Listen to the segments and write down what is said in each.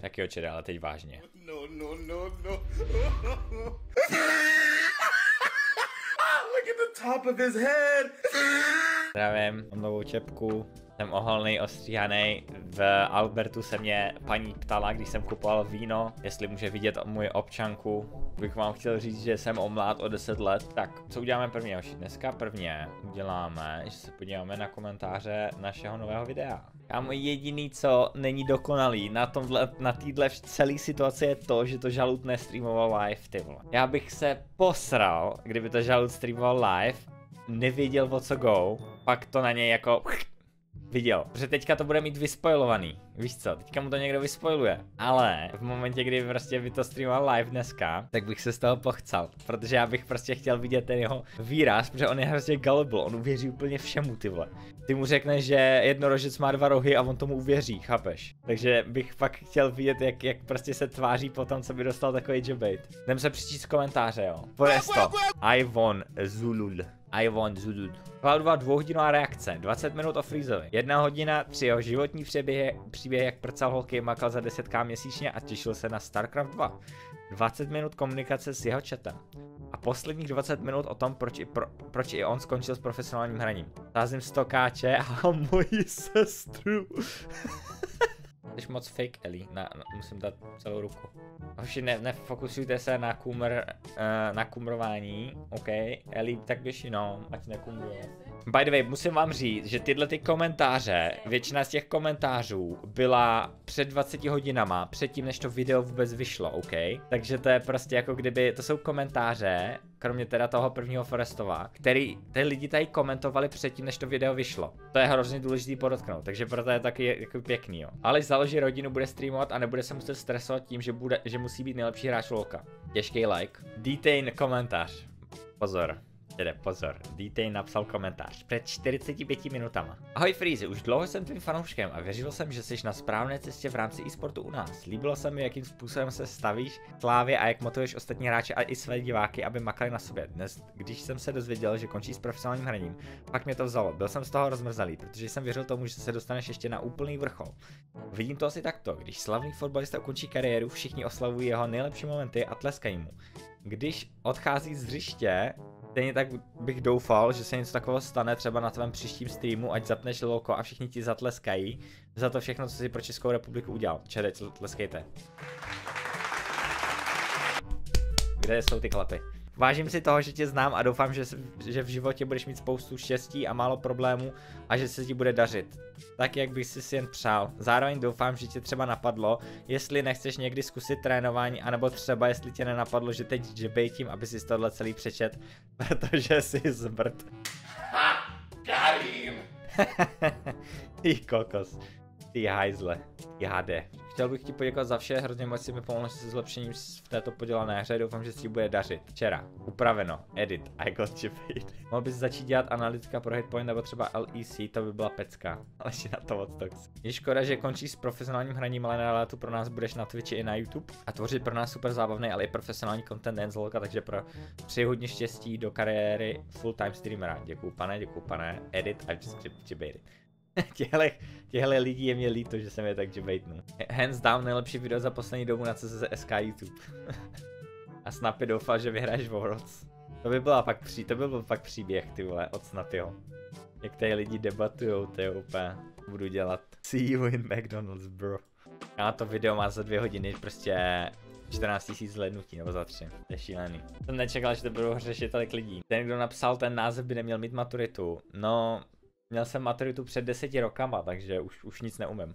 Tak jo, čere, ale teď vážně. No, no, no, no. Look at the top of his head. Zdravím, mám novou čepku, jsem oholný, ostříhaný. V Albertu se mě paní ptala, když jsem kupoval víno, jestli může vidět moje občanku. Bych vám chtěl říct, že jsem omlát o 10 let. Tak, co uděláme první, Joši? Dneska prvně uděláme, že se podíváme na komentáře našeho nového videa. Kámo, jediný, co není dokonalý na tomhle, na téhle celé situaci je to, že to žalud nestreamoval live, ty vole. Já bych se posral, kdyby to žalud streamoval live, nevěděl o co go, pak to na něj jako viděl. Protože teďka to bude mít vyspojovaný. Víš co, teďka mu to někdo vyspojuje. Ale v momentě, kdy prostě by to streamoval live dneska, tak bych se z toho pochcal. Protože já bych prostě chtěl vidět ten jeho výraz, protože on je hrozně gullible, on uvěří úplně všemu, ty vole. Ty mu řekneš, že jednorožec má dva rohy a on tomu uvěří, chápeš? Takže bych fakt chtěl vidět, jak, jak prostě se tváří po tom, co by dostal takový jobait. Jdem se přečíst komentáře, jo. Foresto. I won Zulul. I want Zudud. Cloudova dvouhodinová reakce, 20 minut o Freezovi. Jedna hodina, tři jeho životní příběhy, příběh jak prcal holky, makal za 10k měsíčně a těšil se na StarCraft 2. 20 minut komunikace s jeho chatem. A posledních 20 minut o tom, proč i, pro, proč i on skončil s profesionálním hraním. Sázím stokáče a moji sestru. Jsi moc fake, Ellie. Na, na, musím dát celou ruku. Hoši, ne, nefokusujte se na kumr, uh, na kumrování, OK. Ellie, tak běž jenom, ať nekumruje. By the way, musím vám říct, že tyhle ty komentáře, většina z těch komentářů byla před 20 hodinama, předtím než to video vůbec vyšlo, OK? Takže to je prostě jako kdyby, to jsou komentáře, kromě teda toho prvního Forestova, který ty lidi tady komentovali předtím, než to video vyšlo. To je hrozně důležitý podotknout, takže proto je taky jako pěkný, jo. Ale založí rodinu, bude streamovat a nebude se muset stresovat tím, že, bude, že musí být nejlepší hráč loka. Těžký like. Detain komentář. Pozor. Tedy pozor, Detain napsal komentář před 45 minutama. Ahoj Freezy, už dlouho jsem tvým fanouškem a věřil jsem, že jsi na správné cestě v rámci e-sportu u nás. Líbilo se mi, jakým způsobem se stavíš slávě a jak motivuješ ostatní hráče a i své diváky, aby makali na sobě. Dnes, když jsem se dozvěděl, že končí s profesionálním hraním, pak mě to vzalo. Byl jsem z toho rozmrzalý, protože jsem věřil tomu, že se dostaneš ještě na úplný vrchol. Vidím to asi takto, když slavný fotbalista ukončí kariéru, všichni oslavují jeho nejlepší momenty a tleskají mu. Když odchází z hřiště, Stejně tak bych doufal, že se něco takového stane třeba na tvém příštím streamu, ať zapneš loko a všichni ti zatleskají za to všechno, co jsi pro Českou republiku udělal. Čere, tleskejte. Kde jsou ty klapy? Vážím si toho, že tě znám a doufám, že, že v životě budeš mít spoustu štěstí a málo problémů a že se ti bude dařit. Tak, jak bych si jen přál. Zároveň doufám, že tě třeba napadlo, jestli nechceš někdy zkusit trénování, anebo třeba jestli tě nenapadlo, že teď tím, aby si tohle celý přečet, protože jsi zmrt. Ha! Him! Ty kokos. Ty hajzle. Ty hade. Chtěl bych ti poděkovat za vše, hrozně moc si mi pomohl se zlepšením v této podělané hře, doufám, že si bude dařit. Včera, upraveno, edit, I got you paid. Mohl bys začít dělat analytika pro hitpoint nebo třeba LEC, to by byla pecka. Ale si na to od tox. Je škoda, že končí s profesionálním hraním, ale na tu pro nás budeš na Twitchi i na YouTube a tvořit pro nás super zábavný, ale i profesionální content nejen z Lolka, takže pro přeji hodně štěstí do kariéry full-time streamera. Děkuju pane, děkuju pane, edit, I've just debated. těhle, těhle lidí je mě líto, že jsem je tak jebejtnul. Hands down nejlepší video za poslední dobu na CZSK YouTube. A Snappy doufal, že vyhraješ Worlds. To by byla pak pří, to by byl pak příběh, ty vole, od Snappyho. Jak tady lidi debatujou, to je úplně, budu dělat. See you in McDonald's, bro. A to video má za dvě hodiny prostě 14 000 zhlednutí, nebo za tři. To je šílený. Jsem nečekal, že to budou řešit tolik lidí. Ten, kdo napsal ten název, by neměl mít maturitu. No, Měl jsem maturitu před deseti rokama, takže už, už nic neumím.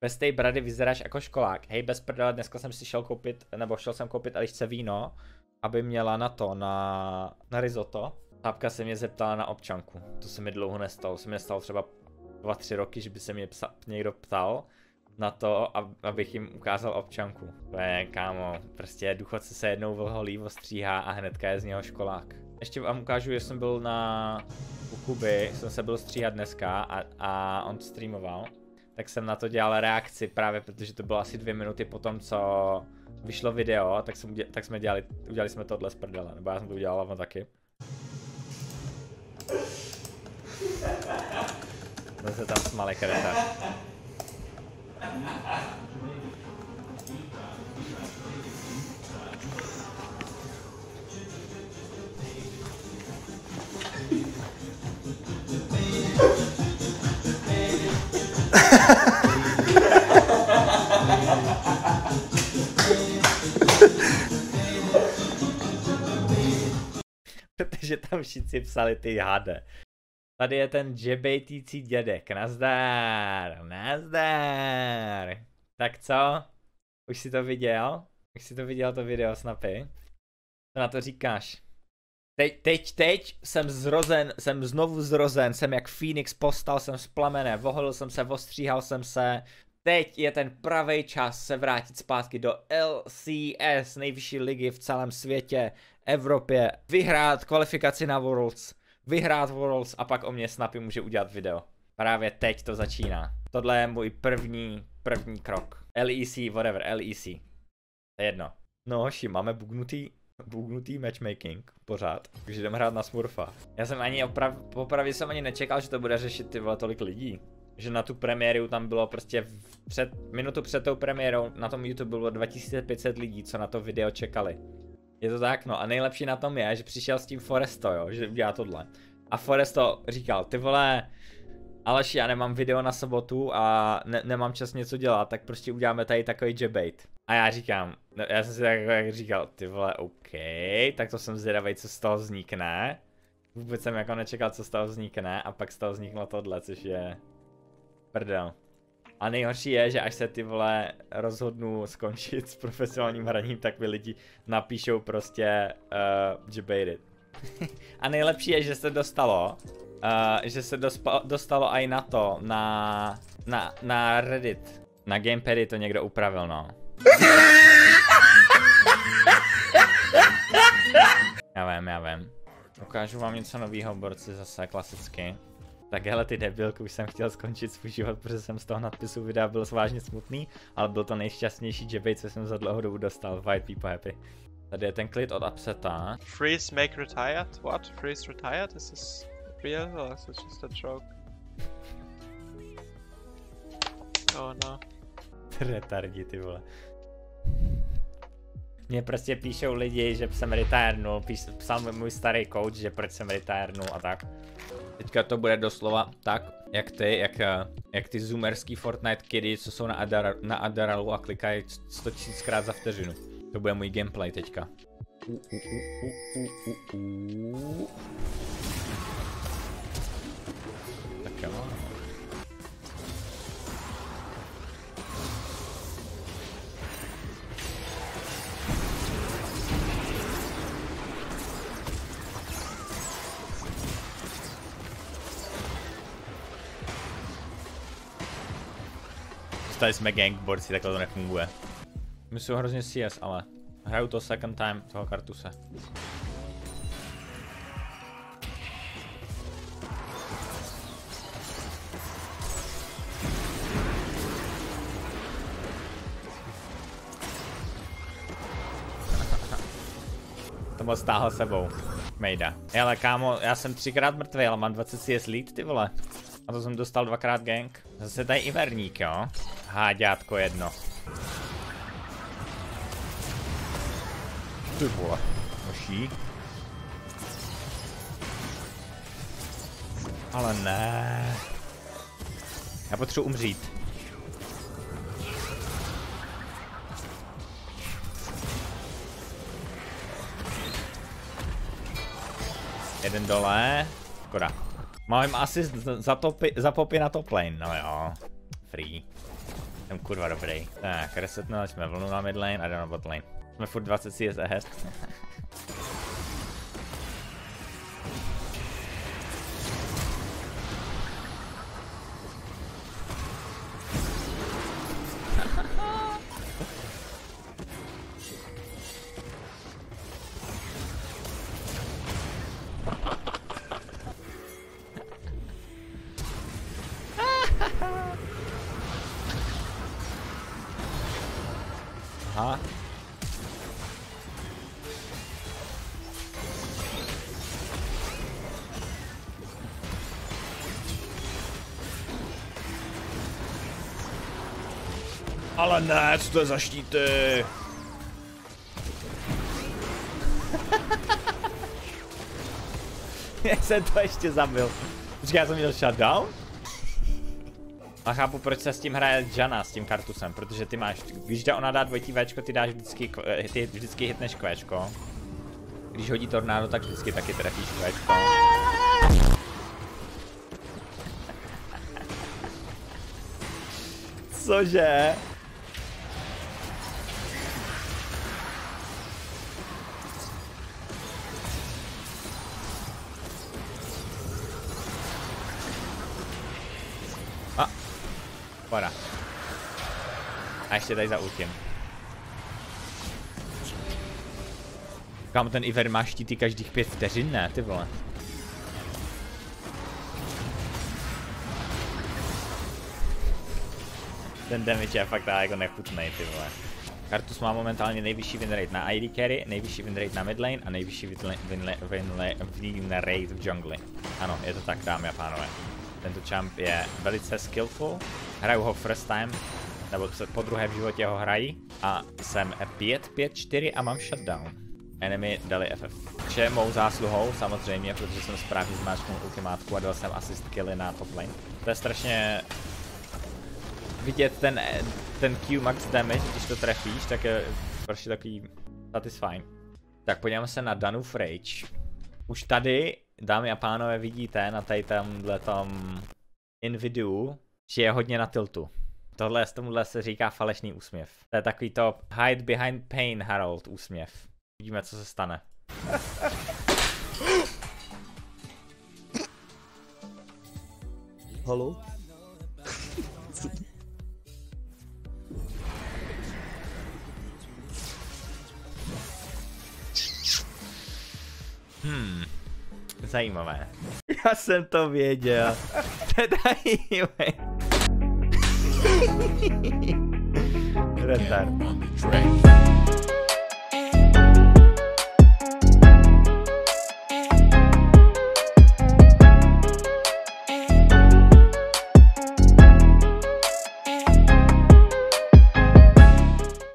Bez té brady vyzeráš jako školák. Hej, bez prdele, dneska jsem si šel koupit, nebo šel jsem koupit Elišce víno, aby měla na to, na, na risotto. Tápka se mě zeptala na občanku. To se mi dlouho nestalo. Se mi nestalo třeba dva, tři roky, že by se mě psa, někdo ptal na to, abych jim ukázal občanku. Je, kámo, prostě důchodce se jednou vlholí, ostříhá a hnedka je z něho školák. Ještě vám ukážu, že jsem byl na u Kuby, jsem se byl stříhat dneska a, a on streamoval. Tak jsem na to dělal reakci právě, protože to bylo asi dvě minuty po tom, co vyšlo video, tak, jsem, tak jsme dělali, udělali jsme tohle z prdele, nebo já jsem to udělal on taky. To se tam smáli kreta. Protože tam všichni psali ty jáde. Tady je ten džebejtící dědek. Nazdar, nazdar. Tak co? Už si to viděl? Už si to viděl to video snapy? Co na to říkáš? Teď, teď, teď jsem zrozen, jsem znovu zrozen, jsem jak Phoenix, postal jsem z plamene, voholil jsem se, ostříhal jsem se. Teď je ten pravý čas se vrátit zpátky do LCS, nejvyšší ligy v celém světě, Evropě, vyhrát kvalifikaci na Worlds, vyhrát Worlds a pak o mě Snappy může udělat video. Právě teď to začíná. Tohle je můj první, první krok. LEC, whatever, LEC. To je jedno. No hoši, máme bugnutý, bugnutý matchmaking pořád, takže jdeme hrát na Smurfa. Já jsem ani oprav, popravě jsem ani nečekal, že to bude řešit ty vole tolik lidí. Že na tu premiéru tam bylo prostě před, minutu před tou premiérou na tom YouTube bylo 2500 lidí, co na to video čekali. Je to tak, no a nejlepší na tom je, že přišel s tím Foresto, jo, že udělá tohle. A Foresto říkal, ty vole, Aleš, já nemám video na sobotu a ne- nemám čas něco dělat, tak prostě uděláme tady takový debate. A já říkám, no, já jsem si tak jako říkal, ty vole, OK, tak to jsem zvědavý, co z toho vznikne. Vůbec jsem jako nečekal, co z toho vznikne a pak z toho vzniklo tohle, což je prdel. A nejhorší je, že až se ty vole rozhodnu skončit s profesionálním hraním, tak mi lidi napíšou prostě uh, debated. a nejlepší je, že se dostalo, uh, že se dospa, dostalo i na to, na, na, na Reddit. Na Gamepady to někdo upravil, no. Já vím, já vím. Ukážu vám něco nového, borci, zase klasicky. Tak hele ty debilku, už jsem chtěl skončit svůj život, protože jsem z toho nadpisu videa byl vážně smutný, ale byl to nejšťastnější debate, co jsem za dlouhou dobu dostal. White people happy. Tady je ten klid od Upseta. Freeze make retired? What? Freeze retired? Is this real or is it just a joke? Oh no. Retardi, ty vole. Mně prostě píšou lidi, že jsem retirenul, píš, psal mi můj starý coach, že proč jsem retirenul a tak. Teďka to bude doslova tak, jak ty, jak, eh, jak ty zoomerský Fortnite kidy, co jsou na, Adar, na Adaralu a klikají 100 000 krát za vteřinu. To bude můj gameplay teďka. Tak jo. Dostali jsme gangborci, takhle to nefunguje. My jsou hrozně CS, ale hraju to second time toho kartuse. To moc stáhl sebou. Mejda. Ej, Ale kámo, já jsem třikrát mrtvý, ale mám 20 CS lead, ty vole. A to jsem dostal dvakrát gang. Zase tady Iverník, jo? Háďátko jedno. Ty vole. Moší. Ale ne. Já potřebuji umřít. Jeden dole. Škoda. Mám asist za, za popy na top lane, no jo. Free. Jsem kurva dobrý. Tak, resetnuli jsme vlnu na mid lane a jdeme bot lane. Jsme furt 20 CS ahead. Aha. Ale ne, co to je za štíty? Jak jsem to ještě zabil? Počkej, já jsem měl shutdown? A chápu, proč se s tím hraje Jana, s tím kartusem, protože ty máš, když ona dá dvojitý Včko, ty dáš vždycky, eh, ty vždycky hitneš Qčko. Když hodí tornádo, tak vždycky taky trefíš Qčko. Cože? Pora. A ještě tady za ultim. Kam ten Iver má štíty každých pět vteřin, ne, ty vole. Ten damage je fakt jako nechutnej, ty vole. Kartus má momentálně nejvyšší win rate na ID carry, nejvyšší win rate na mid lane a nejvyšší win, la- win, win, win v jungli. Ano, je to tak, dámy a pánové. Tento champ je velice skillful, hraju ho first time, nebo se po druhé v životě ho hrají a jsem 5-5-4 a mám shutdown. Enemy dali FF. Vše mou zásluhou, samozřejmě, protože jsem správně zmáčknul ultimátku a dal jsem assist killy na top lane. To je strašně vidět ten, ten Q max damage, když to trefíš, tak je prostě takový satisfying. Tak podíváme se na Danův Rage. Už tady, dámy a pánové, vidíte na tady tomhle tom in videu, že je hodně na tiltu. Tohle z tomuhle se říká falešný úsměv. To je takový to hide behind pain Harold úsměv. Vidíme, co se stane. Halo? Hmm. Zajímavé. Já jsem to věděl. To je Era tarde.